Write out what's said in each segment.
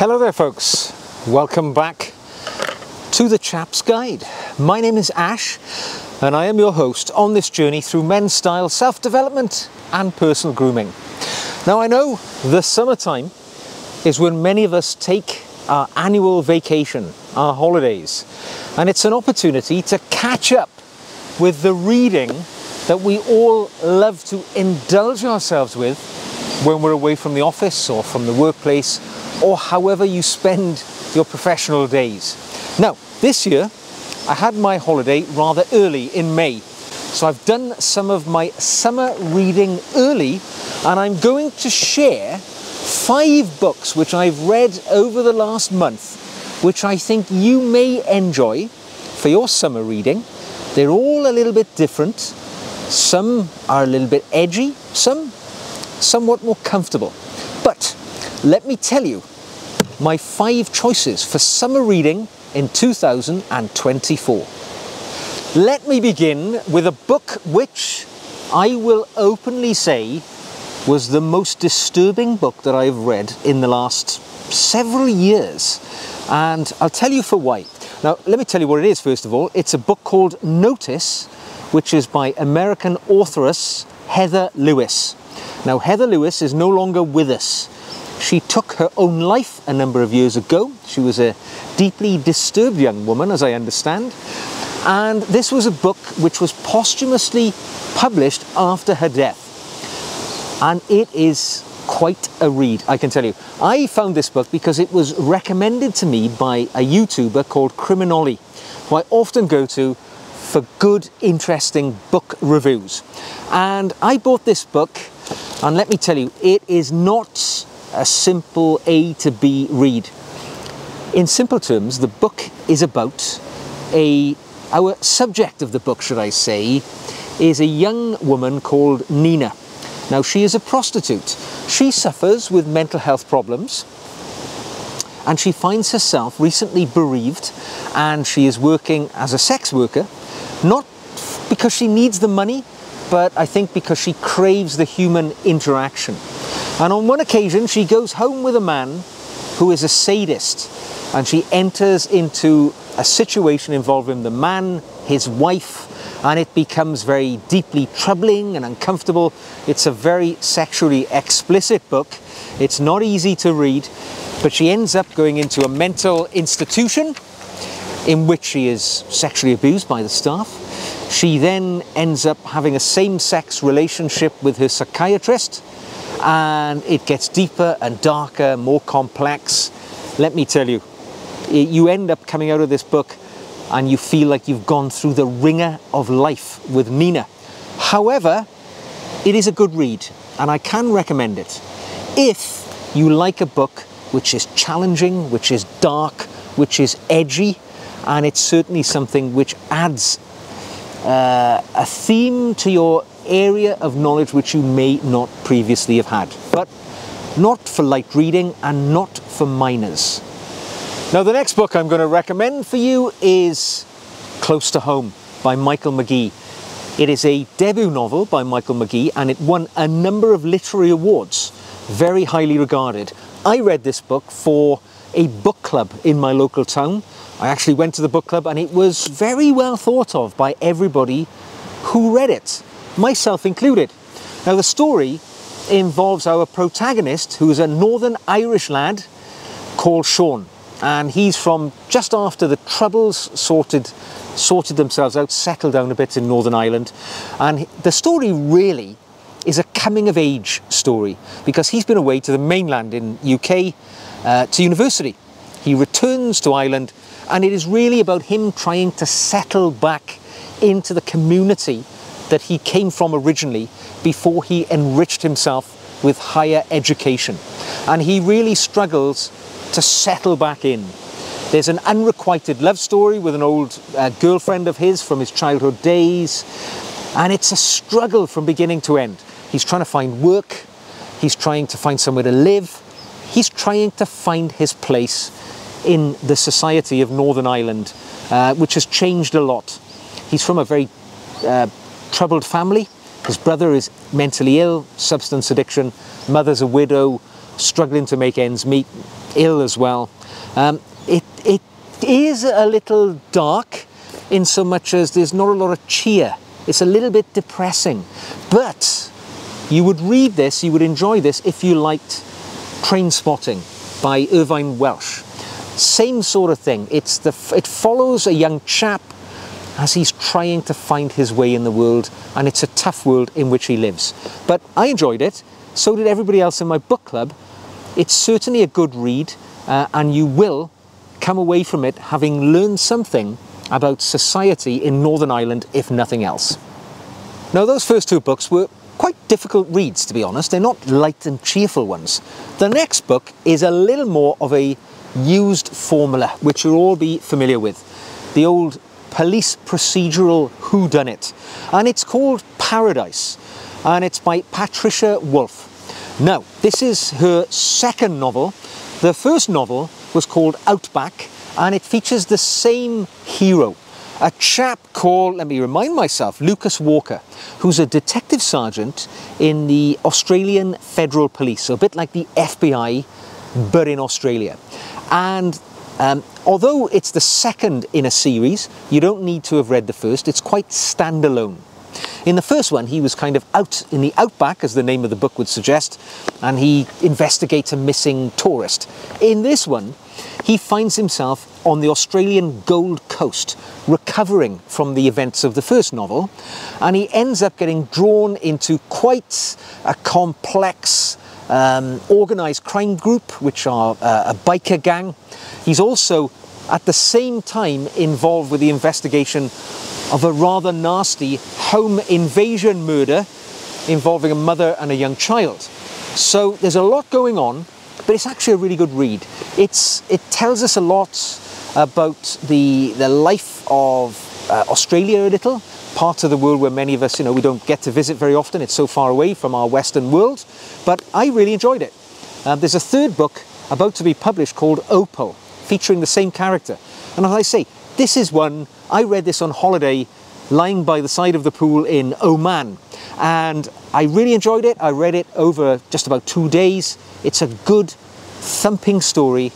Hello there folks, welcome back to the Chap's Guide. My name is Ash and I am your host on this journey through men's style, self-development and personal grooming. Now I know the summertime is when many of us take our annual vacation, our holidays, and it's an opportunity to catch up with the reading that we all love to indulge ourselves with when we're away from the office or from the workplace or however you spend your professional days. Now, this year I had my holiday rather early in May. So I've done some of my summer reading early and I'm going to share five books which I've read over the last month which I think you may enjoy for your summer reading. They're all a little bit different. Some are a little bit edgy, some somewhat more comfortable. But let me tell you my five choices for summer reading in 2024. Let me begin with a book which I will openly say was the most disturbing book that I've read in the last several years. And I'll tell you for why. Now, let me tell you what it is, first of all. It's a book called Notice, which is by American authoress Heather Lewis. Now, Heather Lewis is no longer with us. She took her own life a number of years ago. She was a deeply disturbed young woman, as I understand. And this was a book which was posthumously published after her death. And it is quite a read, I can tell you. I found this book because it was recommended to me by a YouTuber called Criminoli, who I often go to for good, interesting book reviews. And I bought this book, and let me tell you, it is not a simple A to B read. In simple terms, the book is about a, our subject of the book, should I say, is a young woman called Nina. Now, she is a prostitute. She suffers with mental health problems and she finds herself recently bereaved and she is working as a sex worker, not because she needs the money, but I think because she craves the human interaction. And on one occasion, she goes home with a man who is a sadist and she enters into a situation involving the man, his wife, and it becomes very deeply troubling and uncomfortable. It's a very sexually explicit book. It's not easy to read, but she ends up going into a mental institution in which she is sexually abused by the staff. She then ends up having a same sex relationship with her psychiatrist and it gets deeper and darker, more complex. Let me tell you, you end up coming out of this book and you feel like you've gone through the ringer of life with Nina. However, it is a good read and I can recommend it. If you like a book which is challenging, which is dark, which is edgy, and it's certainly something which adds uh, a theme to your area of knowledge which you may not previously have had, but not for light reading and not for minors. Now, the next book I'm going to recommend for you is Close to Home by Michael Magee. It is a debut novel by Michael Magee and it won a number of literary awards, very highly regarded. I read this book for a book club in my local town. I actually went to the book club and it was very well thought of by everybody who read it myself included. Now, the story involves our protagonist, who is a Northern Irish lad called Sean, and he's from just after the troubles sorted sorted themselves out, settled down a bit in Northern Ireland, and the story really is a coming of age story because he's been away to the mainland in UK uh, to university. He returns to Ireland, and it is really about him trying to settle back into the community that he came from originally before he enriched himself with higher education. And he really struggles to settle back in. There's an unrequited love story with an old uh, girlfriend of his from his childhood days. And it's a struggle from beginning to end. He's trying to find work, he's trying to find somewhere to live, he's trying to find his place in the society of Northern Ireland, uh, which has changed a lot. He's from a very uh, troubled family. His brother is mentally ill, substance addiction, mother's a widow, struggling to make ends meet. ill as well. Um, it, it is a little dark in so much as there's not a lot of cheer. It's a little bit depressing. But you would read this, you would enjoy this if you liked Trainspotting by Irvine Welsh. Same sort of thing. It's the, it follows a young chap as he's trying to find his way in the world, and it's a tough world in which he lives. But I enjoyed it, so did everybody else in my book club. It's certainly a good read, uh, and you will come away from it having learned something about society in Northern Ireland, if nothing else. Now, those first two books were quite difficult reads, to be honest. They're not light and cheerful ones. The next book is a little more of a used formula, which you'll all be familiar with. The old police procedural whodunit. And it's called Paradise. And it's by Patricia Wolf. Now, this is her second novel. The first novel was called Outback, and it features the same hero, a chap called, let me remind myself, Lucas Walker, who's a detective sergeant in the Australian Federal Police, so a bit like the FBI, but in Australia. And um, although it's the second in a series, you don't need to have read the first, it's quite standalone. In the first one, he was kind of out in the outback, as the name of the book would suggest, and he investigates a missing tourist. In this one, he finds himself on the Australian Gold Coast, recovering from the events of the first novel, and he ends up getting drawn into quite a complex um, organised crime group, which are uh, a biker gang. He's also, at the same time, involved with the investigation of a rather nasty home invasion murder involving a mother and a young child. So there's a lot going on, but it's actually a really good read. It's, it tells us a lot about the, the life of uh, Australia a little, part of the world where many of us, you know, we don't get to visit very often. It's so far away from our Western world, but I really enjoyed it. Uh, there's a third book about to be published called Opal, featuring the same character. And as I say, this is one, I read this on holiday lying by the side of the pool in Oman. And I really enjoyed it. I read it over just about two days. It's a good, thumping story,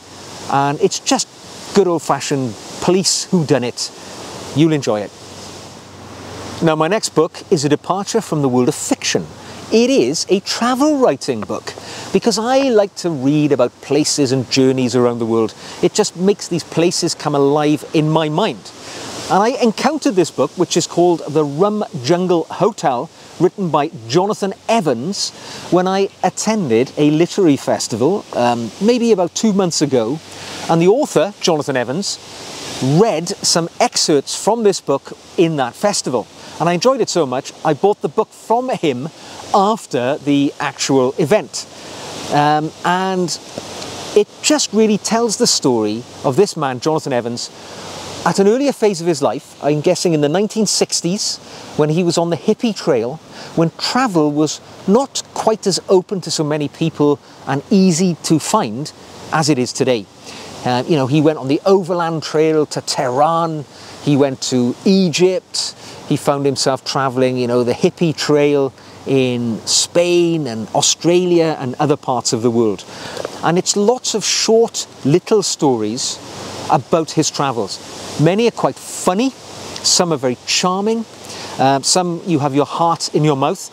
and it's just good old fashioned police who done it. You'll enjoy it. Now, my next book is a departure from the world of fiction. It is a travel writing book because I like to read about places and journeys around the world. It just makes these places come alive in my mind. And I encountered this book, which is called The Rum Jungle Hotel, written by Jonathan Evans, when I attended a literary festival, um, maybe about two months ago. And the author, Jonathan Evans, read some excerpts from this book in that festival. And I enjoyed it so much, I bought the book from him after the actual event. Um, and it just really tells the story of this man, Jonathan Evans, at an earlier phase of his life, I'm guessing in the 1960s, when he was on the hippie trail, when travel was not quite as open to so many people and easy to find as it is today. Uh, you know, he went on the overland trail to Tehran, he went to Egypt, he found himself traveling, you know, the hippie trail in Spain and Australia and other parts of the world. And it's lots of short little stories about his travels. Many are quite funny, some are very charming, um, some you have your heart in your mouth,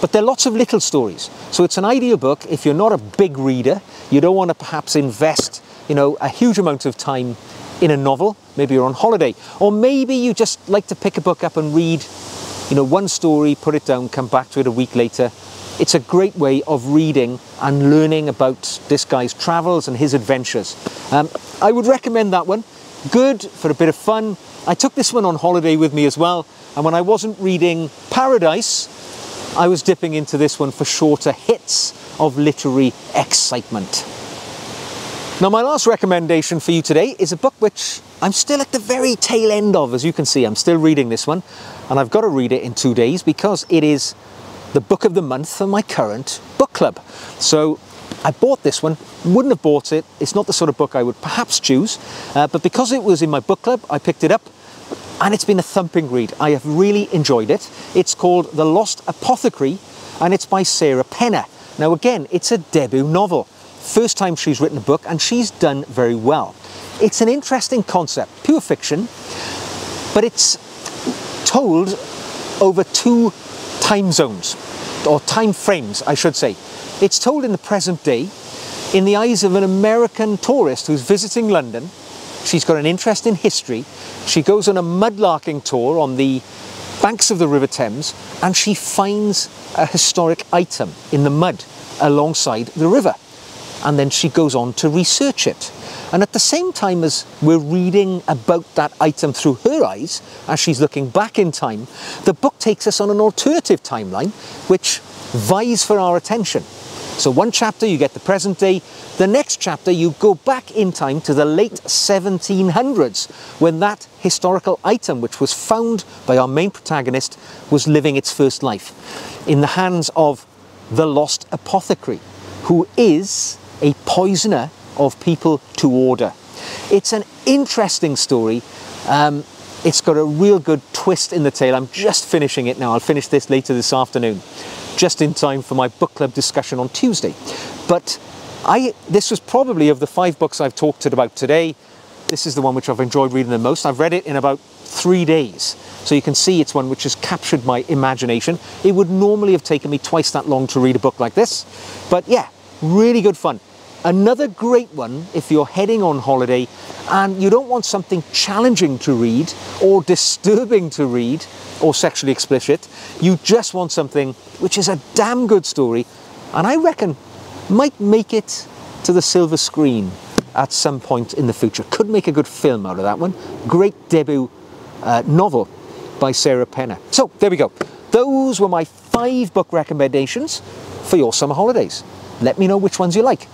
but there are lots of little stories. So it's an ideal book if you're not a big reader, you don't want to perhaps invest, you know, a huge amount of time in a novel, maybe you're on holiday, or maybe you just like to pick a book up and read, you know, one story, put it down, come back to it a week later. It's a great way of reading and learning about this guy's travels and his adventures. Um, I would recommend that one. Good for a bit of fun. I took this one on holiday with me as well, and when I wasn't reading Paradise, I was dipping into this one for shorter hits of literary excitement. Now, my last recommendation for you today is a book which I'm still at the very tail end of. As you can see, I'm still reading this one, and I've got to read it in two days because it is the book of the month for my current book club. So I bought this one, wouldn't have bought it. It's not the sort of book I would perhaps choose, uh, but because it was in my book club, I picked it up and it's been a thumping read. I have really enjoyed it. It's called The Lost Apothecary and it's by Sarah Penner. Now, again, it's a debut novel first time she's written a book, and she's done very well. It's an interesting concept, pure fiction, but it's told over two time zones, or time frames, I should say. It's told in the present day, in the eyes of an American tourist who's visiting London. She's got an interest in history. She goes on a mudlarking tour on the banks of the River Thames and she finds a historic item in the mud alongside the river. And then she goes on to research it. And at the same time as we're reading about that item through her eyes, as she's looking back in time, the book takes us on an alternative timeline which vies for our attention. So one chapter you get the present day, the next chapter you go back in time to the late 1700s when that historical item which was found by our main protagonist was living its first life in the hands of the lost apothecary who is a poisoner of people to order. It's an interesting story. Um, it's got a real good twist in the tale. I'm just finishing it now. I'll finish this later this afternoon, just in time for my book club discussion on Tuesday. But I, this was probably of the five books I've talked about today, this is the one which I've enjoyed reading the most. I've read it in about three days. So you can see it's one which has captured my imagination. It would normally have taken me twice that long to read a book like this. But yeah, really good fun. Another great one if you're heading on holiday and you don't want something challenging to read or disturbing to read or sexually explicit. You just want something which is a damn good story and I reckon might make it to the silver screen at some point in the future. Could make a good film out of that one. Great debut uh, novel by Sarah Penner. So there we go. Those were my five book recommendations for your summer holidays. Let me know which ones you like.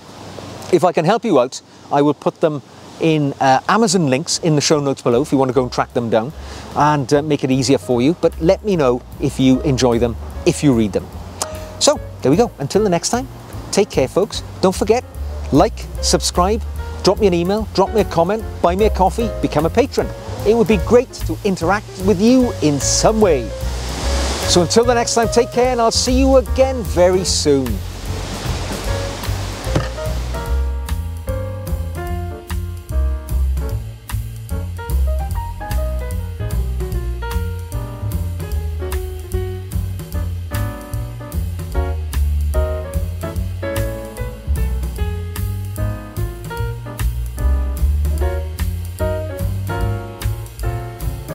If I can help you out, I will put them in uh, Amazon links in the show notes below if you want to go and track them down and uh, make it easier for you. But let me know if you enjoy them, if you read them. So there we go. Until the next time, take care, folks. Don't forget, like, subscribe, drop me an email, drop me a comment, buy me a coffee, become a patron. It would be great to interact with you in some way. So until the next time, take care and I'll see you again very soon.